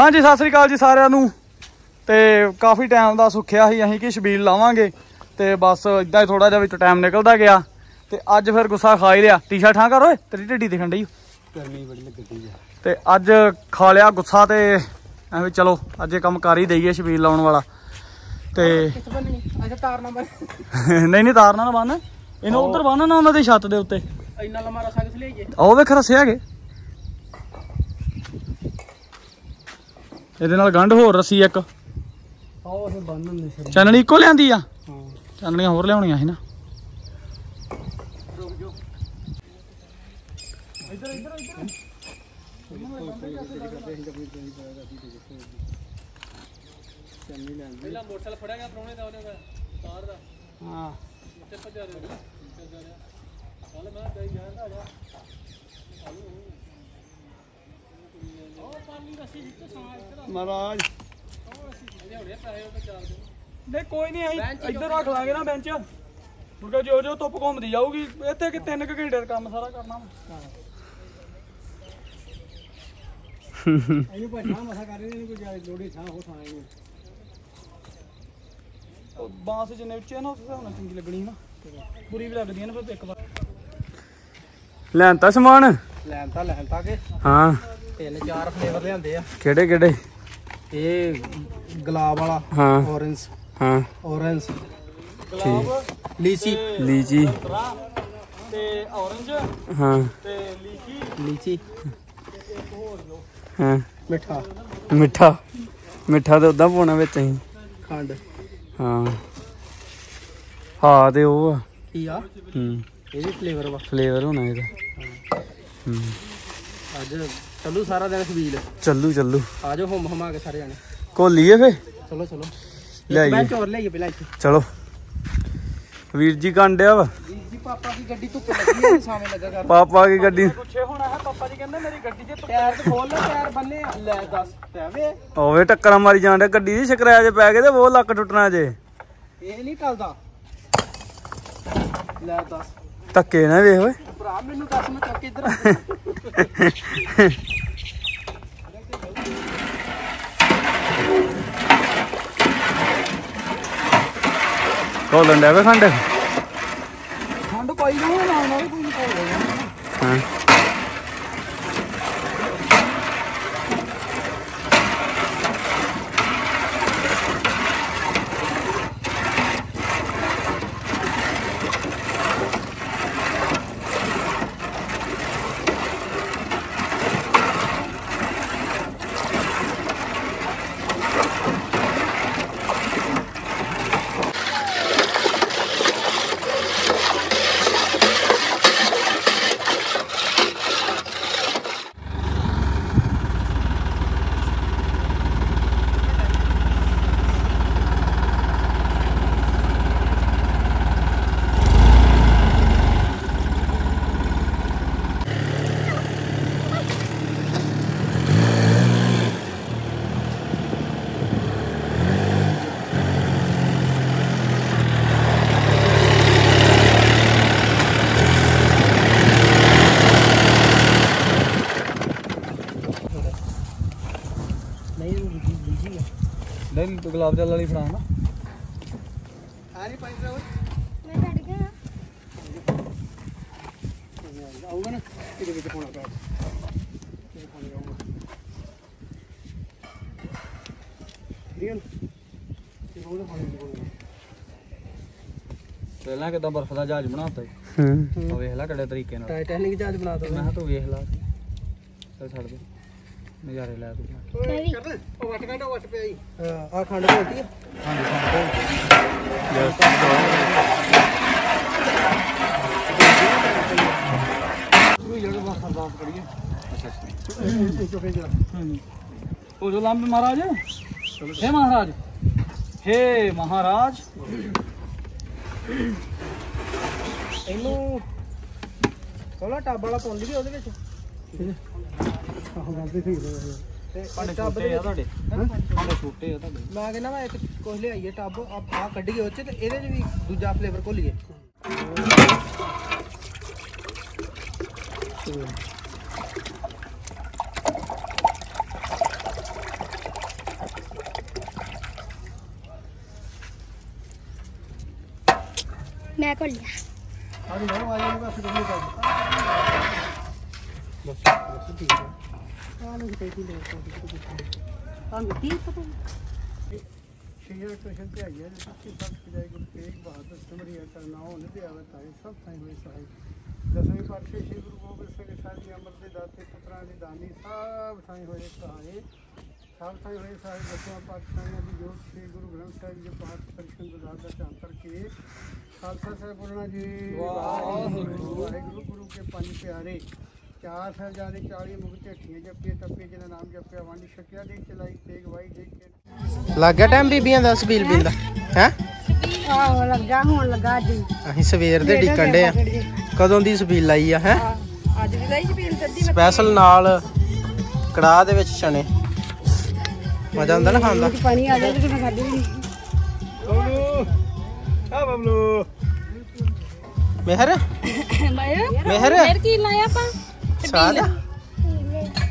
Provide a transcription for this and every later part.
ਹਾਂਜੀ ਸਤਿ ਸ੍ਰੀ ਅਕਾਲ ਜੀ ਸਾਰਿਆਂ ਨੂੰ। ਤੇ ਕਾਫੀ ਟਾਈਮ ਦਾ ਸੁੱਖਿਆ ਸੀ ਅਸੀਂ ਕਿ ਛਬੀਲ ਲਾਵਾਂਗੇ। ਤੇ ਬਸ ਇਦਾਂ ਹੀ ਥੋੜਾ ਜਿਹਾ ਵਿੱਚ ਟਾਈਮ ਨਿਕਲਦਾ ਗਿਆ। ਤੇ ਅੱਜ ਫਿਰ ਗੁੱਸਾ ਖਾ ਹੀ ਲਿਆ। ਟੀ-ਸ਼ਰਟ ਠਾਂ ਕਰ ਓਏ ਤੇਰੀ ਢਿੱਡੀ ਦਿਖਣ ਡਈ ਗਰਮੀ ਬੜੀ ਲੱਗਦੀ ਆ। ਤੇ ਅੱਜ ਖਾ ਲਿਆ ਗੁੱਸਾ ਤੇ ਐਵੇਂ ਚਲੋ ਅੱਜ ਇਹ ਕੰਮ ਕਰ ਹੀ ਦਈਏ ਛਬੀਲ ਲਾਉਣ ਵਾਲਾ। ਤੇ ਕਿੱਥ ਅੱਛਾ ਤਾਰ ਨੰਬਰ ਨਹੀਂ ਨਹੀਂ ਤਾਰ ਨਾਲ ਬੰਨ ਇਹਨੂੰ ਉਧਰ ਬੰਨ ਨਾ ਉਹਨਾਂ ਦੀ ਛੱਤ ਦੇ ਉੱਤੇ। ਇੰਨਾ ਲੰਮਾ ਰਸਾ ਕਿਸ ਲਈਏ ਉਹ ਵੇਖ ਰਸੇ ਹੈਗੇ। ਇਹਦੇ ਨਾਲ ਗੰਢ ਹੋਰ ਰੱਸੀ ਇੱਕ। ਆਓ ਅਸੀਂ ਸਰ ਚਾਨਣੀ ਇੱਕੋ ਲਿਆਂਦੀ ਆ? ਹਾਂ। ਚਾਨਣੀਆਂ ਹੋਰ ਲਿਆਉਣੀਆਂ ਸੀ ਨਾ। ਪਹਿਲਾਂ ਮੋਟਰਸਾਈਕਲ ਫੜਿਆ ਗਿਆ ਪਰੋਣੇ ਦਾ ਉਹਨੇ ਤਾਰ ਦਾ ਹਾਂ ਉੱਤੇ ਭੱਜਾ ਰਿਹਾ ਭੱਜਾ ਰਿਹਾ ਚੱਲ ਮੈਂ ਗਈ ਜਾਂਦਾ ਆ ਜਾ ਉਹ ਪਾਣੀ ਰਸੀ ਜਿੱਤੇ ਸਾਂ ਇੱਧਰ ਮਹਾਰਾਜ। ਨਹੀਂ ਕੋਈ ਨਹੀਂ ਅਸੀਂ ਇੱਧਰ ਰੱਖ ਲਾਂਗੇ ਨਾ ਬੈਂਚ। ਮੁਰਗਾ ਜੋ ਜੋ ਧੁੱਪ ਘੁੰਮਦੀ ਜਾਊਗੀ ਇੱਥੇ ਕਿ 3 ਘੰਟੇ ਦਾ ਕੰਮ ਸਾਰਾ ਕਰਨਾ। ਇਹਨੂੰ ਭੱਜਣਾ ਮਸਾ ਕਰ ਰਹੇ ਨੇ ਕੋਈ ਜ਼ਿਆਦਾ ਲੋੜੀ ਥਾਂ ਹੋ ਥਾਂ ਇਹਨੂੰ ਉਹ ਬਾਂਸ ਜਿੰਨੇ ਉੱਚੇ ਨਾ ਉਸ ਹਿਸਾਬ ਨਾਲ ਚੰਗੀ ਲੱਗਣੀ ਨਾ। ਬੁਰੀ ਵੀ ਲੱਗਦੀ ਹੈ ਨਾ ਫਿਰ ਇੱਕ ਵਾਰ। ਸਮਾਨ। ਲੈਣ ਤਾਂ ਲੈਣ ਤਾਂ ਕੇ। ਹਾਂ। ਤਿੰਨ ਚਾਰ ਫਲੇਵਰ ਲਿਆਂਦੇ ਆ। ਕਿਹੜੇ ਕਿਹੜੇ? ਇਹ ਗੁਲਾਬ ਵਾਲਾ ਹਾਂ। ਔਰੰਜ ਹਾਂ। ਔਰੰਜ ਠੀਕ। ਲੀਚੀ। ਲੀਚੀ। ਤੇ ਔਰੰਜ ਹਾਂ। ਤੇ ਲੀਚੀ। ਲੀਚੀ। ਹਾਂ। ਮਿੱਠਾ। ਮਿੱਠਾ। ਮਿੱਠਾ ਤੇ ਉਦਾਂ ਪਾਉਣਾ ਵਿੱਚ ਅਸੀਂ। ਖੰਡ। ਹਾਂ। ਹਾਂ ਤੇ ਉਹ ਆ। ਕੀ ਆ? ਹੂੰ। ਫਲੇਵਰ ਵਾ ਫਲੇਵਰ ਹੋਣਾ ਇਹਦਾ। ਹੂੰ। ਅੱਜ ਚੱਲੂ ਸਾਰਾ ਦਿਨ ਸਬੀਲ ਚੱਲੂ ਚੱਲੂ। ਆ ਜਾਓ ਹਮ ਹਮਾ ਕੇ ਸਾਰੇ ਜਾਣੇ। ਕੋਲੀਏ ਫੇ? ਚਲੋ ਚਲੋ। ਲਿਆਈਏ। ਮੈਂ ਚੋਰ ਲਿਆਈਏ ਪਹਿਲਾਂ ਇੱਥੇ। ਚਲੋ। ਵੀਰ ਜੀ ਕਾਂਡਿਆ ਵਾ। ਜੀ ਪਾਪਾ ਦੀ ਗੱਡੀ ਧੁੱਪ ਲੱਗੀ ਹੈ ਸਾਵੇਂ ਲੱਗਾ ਕਰ। ਪਾਪਾ ਕੀ ਗੱਡੀ। ਪੁੱਛੇ ਹੋਣਾ ਹੈ ਪਾਪਾ ਜੀ ਕਹਿੰਦੇ ਮੇਰੀ ਗੱਡੀ 'ਚ ਟਾਇਰ ਤੇ ਖੋਲ ਲੈ ਟਾਇਰ ਬੰਨੇ ਆ। ਲੈ ਦੱਸ ਪੈਵੇ ਓਵੇ ਟੱਕਰਾਂ ਮਾਰੀ ਜਾਂਦੇ ਗੱਡੀ ਦੀ ਸਕਰੈਚ ਪੈ ਗਏ ਤੇ ਉਹ ਲੱਕ ਟੁੱਟਣਾ ਜੇ। ਇਹ ਨਹੀਂ ਟਲਦਾ। ਲੈ ਦੱਸ। ਧੱਕੇ ਨਾ ਵੇਖ ਓਏ। ਭਰਾ ਮੈਨੂੰ ਦੱਸ ਮੈਂ ਚੱਕ ਕੇ ਇੱਧਰ ਆ। ਕੋਲਣ ਖੰਡ ਪਾਈ ਜਾਓ ਨਾਲ ਨਾਲ ਕੋਈ ਨਹੀਂ ਪਾਉਂਦਾ ਹਾਂ ਨਹੀਂ ਆ ਨਹੀਂ ਤੂੰ ਗੁਲਾਬ ਜਲ ਵਾਲੀ ਫੜਾ ਨਾ। ਆ ਨਹੀਂ ਪਾਈ ਜਾ ਮੈਂ ਛੱਡ ਗਿਆ ਆਊਗਾ ਨਾ ਇਹਦੇ ਵਿੱਚ ਪਾਉਣਾ ਪਿਆ ਰੀਅਲ ਇਹ ਉਹਦੇ ਪਾਣੀ ਕੋਲ ਪਹਿਲਾਂ ਕਿਦਾਂ ਬਰਫ਼ ਦਾ ਜਹਾਜ਼ ਬਣਾਤਾ ਹੂੰ। ਉਹ ਵੇਖ ਲੈ ਕਿਹੜੇ ਤਰੀਕੇ ਨਾਲ। ਟਾਈਟੈਨਿਕ ਜਹਾਜ਼ ਬਣਾ ਦੋ ਮੈਂ ਕਿਹਾ ਤੂੰ ਵੇਖ ਲਾ। ਚੱਲ ਛੱਡ ਦੇ। ਨਜ਼ਾਰੇ ਲੈ ਤੂੰ ਕਰਨ? ਆ ਖੰਡ ਘੋਟੀ ਆ। ਹਾਂਜੀ ਖੰਡ ਘੋਟੀ ਯਾਰ ਯਾਰ ਬਸ ਅਰਦਾਸ ਉਹ ਜੋ ਲੰਬੇ ਮਹਾਰਾਜ। ਹੇ ਮਹਾਰਾਜ। ਹੇ ਮਹਾਰਾਜ। ਇਹਨੂੰ ਥੋੜਾ ਟੱਬ ਵਾਲਾ ਪਾਉਂਦੀ ਉਹਦੇ ਵਿੱਚ। ਆਹੋ ਗੱਲ ਤੇ ਮੈਂ ਦੂਜਾ ਫਲੇਵਰ ਘੋਲੀਏ। ਕੋਲ ਲਿਆ। ਹਾਂ ਨਾ ਆਇਆ ਮੈਂ ਫਿਰ ਤੁਹਾਨੂੰ ਕਰ ਬਸ ਬਸ ਠੀਕ ਹੈ ਦਸਵੇਂ ਪਾਤਸ਼ਾਹ ਸ੍ਰੀ ਗੁਰੂ ਗੋਬਿੰਦ ਸਿੰਘ ਸਾਹਿਬ ਜੀ ਅੰਮ੍ਰਿਤ ਦੇ ਦਾਤੇ ਪੁੱਤਰਾਂ ਦੇ ਦਾਨੀ ਸਭ ਥਾਈ ਹੋਏ ਸਹਾਈ ਸਭ ਥਾਈ ਹੋਏ ਸਹਾਈ ਦਸਵਾਂ ਪਾਤਸ਼ਾਹ ਦੀ ਜੋਤ ਸ੍ਰੀ ਗੁਰੂ ਗ੍ਰੰਥ ਸਾਹਿਬ ਜੀ ਪਾਠ ਪਰਿਸ਼ਨ ਦਾ ਦਾ ਧਿਆਨ ਕਰਕੇ ਖਾਲਸਾ ਸਾਹਿਬ ਬੋਲਣਾ ਜੀ ਵਾਹਿਗੁਰੂ ਵਾਹਿਗੁਰੂ ਗੁਰੂ ਕੇ ਪੰਜ ਪਿਆਰੇ ਚਾਰ ਸਾਹਿਬਜ਼ਾਦੇ 40 ਮੁਕਤ ਢੇਠੀਆਂ ਜਪੀਏ ਤਪੀਏ ਜਿਹਦਾ ਨਾਮ ਜਪਿਆ ਵੰਡ ਛਕਿਆ ਦੇ ਚਲਾਈ ਤੇਗ ਵਾਈ ਦੇ ਕੇ। ਲੱਗ ਟਾਈਮ ਬੀਬੀਆਂ ਦਾ ਸਬੀਲ ਪੀਂਦਾ ਹੈ? ਆਹੋ ਲੱਗਾ ਹੁਣ ਲੱਗਾ ਅੱਜ ਅਸੀਂ ਸਵੇਰ ਦੇ ਢੀਕਣ ਡੇ ਆ। ਕਦੋਂ ਦੀ ਸਬੀਲ ਲਾਈ ਆ ਹੈ? ਅੱਜ ਵੀ ਲਈ ਪੀਣ ਸੱਦੀ ਸਪੈਸ਼ਲ ਨਾਲ ਕੜਾਹ ਦੇ ਵਿੱਚ ਚਣੇ ਮਜ਼ਾ ਆਉਂਦਾ ਨਾ ਖਾਣ ਦਾ? ਪਾਣੀ ਆ ਜਾਏ ਤੇ ਮੈਂ ਖਾਦੀ ਵੀ ਨਹੀਂ। ਆ ਬਬਲੂ। ਮਿਹਰ? ਮਿਹਰ? ਫਿਰ ਕੀ ਲਾਇਆ ਆਪਾਂ?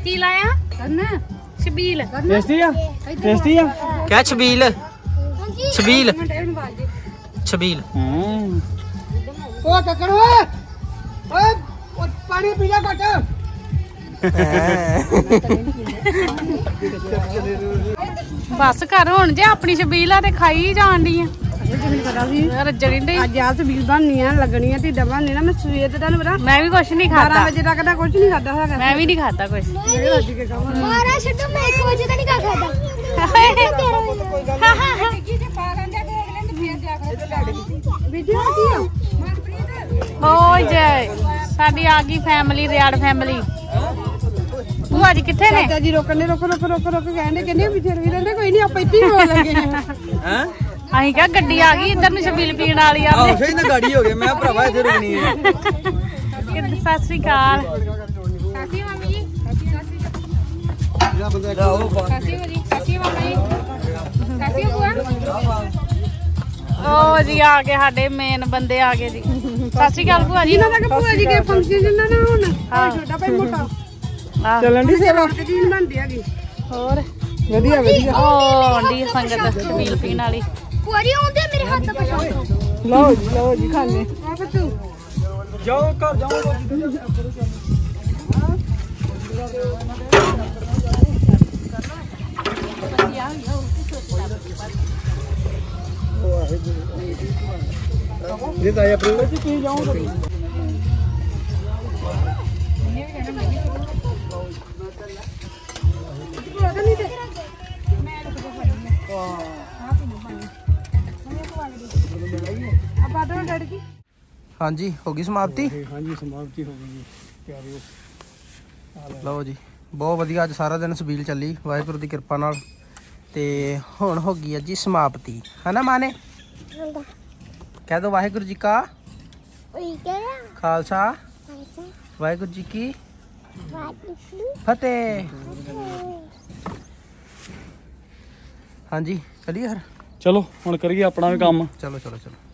ਕੀ ਲਾਇਆ? ਕਰਨਾ। ਸ਼ਬੀਲ ਟੇਸਟੀ ਆ? ਟੇਸਟੀ ਆ? ਕਹਿ ਛਬੀਲ? ਛਬੀਲ। ਛਬੀਲ। ਹੂੰ। ਓ ਕੱਕੜ ਓਏ। ਓਏ ਓ ਪਾਣੀ ਪੀ ਲੈ ਘਟ। ਬਸ ਕਰ ਹੁਣ ਜੇ ਆਪਣੀ ਛਬੀਲ ਆ ਤੇ ਖਾਈ ਜਾਣ ਦੀ ਆ। ਮੈਨੂੰ ਪਤਾ ਸੀ। ਢਈ ਅੱਜ ਆ ਸ਼ਬੀਲ ਬਣਨੀਆਂ ਲੱਗਣੀਆਂ ਢਿੱਡਾਂ ਬਣਨੀਆਂ ਮੈਂ ਸਵੇਰ ਤੇ ਤੁਹਾਨੂੰ ਪਤਾ ਮੈਂ ਵੀ ਕੁਛ ਨਹੀਂ 12 ਖਾਦਾ ਵਜੇ ਤੱਕ ਤਾਂ ਕੁਝ ਨਹੀਂ ਖਾਦਾ ਹੈਗਾ। ਮੈਂ ਵੀ ਨਹੀਂ ਖਾਦਾ ਕੁਛ। ਇਹ ਰੱਜ ਕੇ ਖਾਵਾਂ ਮਾਰਾ ਛੱਡੋ ਮੈਂ 1 ਵਜੇ ਤਾਂ ਨਹੀਂ ਕਾ ਖਾਦਾ ਵੀਡੀਓ ਕੀ ਆ ਓਏ ਜੈ ਸਾਡੀ ਆ ਗਈ ਫੈਮਿਲੀ ਰਿਆੜ ਫੈਮਿਲੀ ਭੂਆ ਜੀ ਕਿੱਥੇ ਨੇ? ਚਾਚਾ ਜੀ ਰੋਕਣ ਦੇ ਰੋਕ ਰੋਕ ਰੋਕ ਰੋਕ ਕਹਿੰਦੇ ਕਹਿੰਦੇ ਵੀ ਫਿਰ ਵੀ ਰਹਿੰਦੇ ਕੋਈ ਨਹੀਂ ਆਪਾਂ ਇੱਥੇ ਹੀ ਰੋ ਲਾਂਗੇ। ਹੈ? ਅਸੀਂ ਕਿਹਾ ਗੱਡੀ ਆ ਗਈ ਇੱਧਰ ਨੂੰ ਛਬੀਲ ਪੀਣ ਵਾਲੀ ਆ। ਆਹ ਫੇਰ ਨਾ ਗਾੜੀ ਹੋ ਗਈ ਮੈਂ ਭਰਾਵਾ ਇੱਥੇ ਰੁਕਣੀ ਹੈ ਸਤਿ ਸ੍ਰੀ ਅਕਾਲ। ਸਾਸੀ ਮੰਮੀ ਸਾਸੀ ਮੰਮੀ ਸਾਸੀ ਮੰਮੀ ਸਾਸੀ ਬੁਆ ਓ ਜੀ ਆ ਗਏ ਸਾਡੇ ਮੇਨ ਬੰਦੇ ਆ ਗਏ ਜੀ। ਸਤਿ ਸ੍ਰੀ ਅਕਾਲ ਭੂਆ ਜੀ। ਇਹਨਾਂ ਦਾ ਭੂਆ ਜੀ ਕੇ ਫੰਕਸ਼ਨ ਜਿੰਨਾ ਨਾ ਹੁਣ। ਛੋਟਾ ਭਾਈ ਮੋਟਾ। ਚੱਲਣ ਦੀ ਸੇਵਾ? ਜੀ ਬਣਦੀ ਹੈਗੀ। ਹੋਰ? ਵਧੀਆ ਵਧੀਆ ਓ ਆਂਡੀ ਸੰਗਤ ਛਬੀਲ ਪੀਣ ਵਾਲੀ ਪੂਰੀ ਆਉਂਦੇ ਮੇਰੇ ਹੱਥ ਪਛਾਣ ਲਓ ਜੀ ਲਓ ਜੀ ਖਾਣੇ ਆ ਬੱਤੂ ਜਾਓ ਘਰ ਜਾਓ ਇਹ ਤਾਂ ਆਪਣੀ ਆਪਾਂ ਤਾਂ ਡੜ ਕੀ ਹਾਂਜੀ ਹੋ ਗਈ ਸਮਾਪਤੀ? ਹਾਂਜੀ ਸਮਾਪਤੀ ਹੋ ਗਈ ਜੀ। ਤਿਆਰੀ ਲਓ ਜੀ ਬਹੁਤ ਵਧੀਆ ਅੱਜ ਸਾਰਾ ਦਿਨ ਸਬੀਲ ਚੱਲੀ ਵਾਹਿਗੁਰੂ ਦੀ ਕਿਰਪਾ ਨਾਲ। ਤੇ ਹੁਣ ਹੋ ਗਈ ਹੈ ਜੀ ਸਮਾਪਤੀ। ਹਨਾ ਮਾਨੇ ਕਹਿ ਦੋ ਵਾਹਿਗੁਰੂ ਜੀ ਕਾ ਖਾਲਸਾ। ਵਾਹਿਗੁਰੂ ਜੀ ਕੀ। ਫਤਿਹ। ਹਾਂਜੀ ਚਲਿਏ ਹਰ ਚਲੋ ਹੁਣ ਕਰੀਏ ਆਪਣਾ ਵੀ ਕੰਮ। ਚਲੋ ਚਲੋ ਚਲੋ।